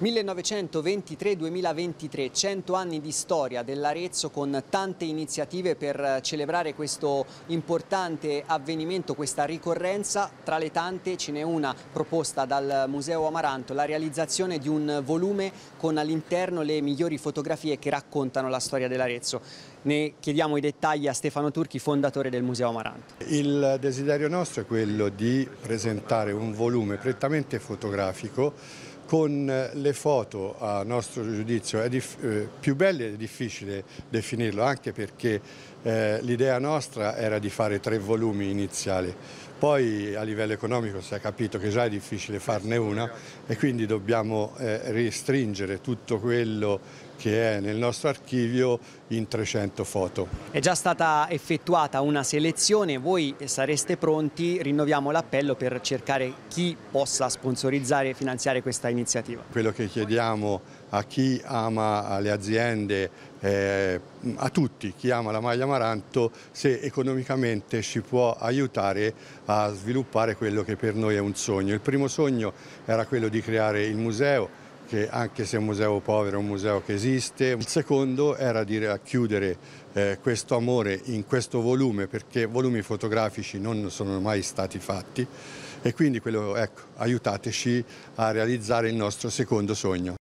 1923-2023, 100 anni di storia dell'Arezzo con tante iniziative per celebrare questo importante avvenimento, questa ricorrenza. Tra le tante ce n'è una proposta dal Museo Amaranto, la realizzazione di un volume con all'interno le migliori fotografie che raccontano la storia dell'Arezzo. Ne chiediamo i dettagli a Stefano Turchi, fondatore del Museo Amaranto. Il desiderio nostro è quello di presentare un volume prettamente fotografico con le foto a nostro giudizio è eh, più belle è difficile definirlo anche perché eh, l'idea nostra era di fare tre volumi iniziali. Poi a livello economico si è capito che già è difficile farne una e quindi dobbiamo eh, restringere tutto quello che è nel nostro archivio in 300 foto. È già stata effettuata una selezione, voi sareste pronti, rinnoviamo l'appello per cercare chi possa sponsorizzare e finanziare questa iniziativa. Quello che chiediamo a chi ama alle aziende, eh, a tutti, chi ama la maglia Amaranto, se economicamente ci può aiutare a sviluppare quello che per noi è un sogno. Il primo sogno era quello di creare il museo, che anche se è un museo povero è un museo che esiste. Il secondo era di racchiudere eh, questo amore in questo volume perché volumi fotografici non sono mai stati fatti e quindi quello, ecco, aiutateci a realizzare il nostro secondo sogno.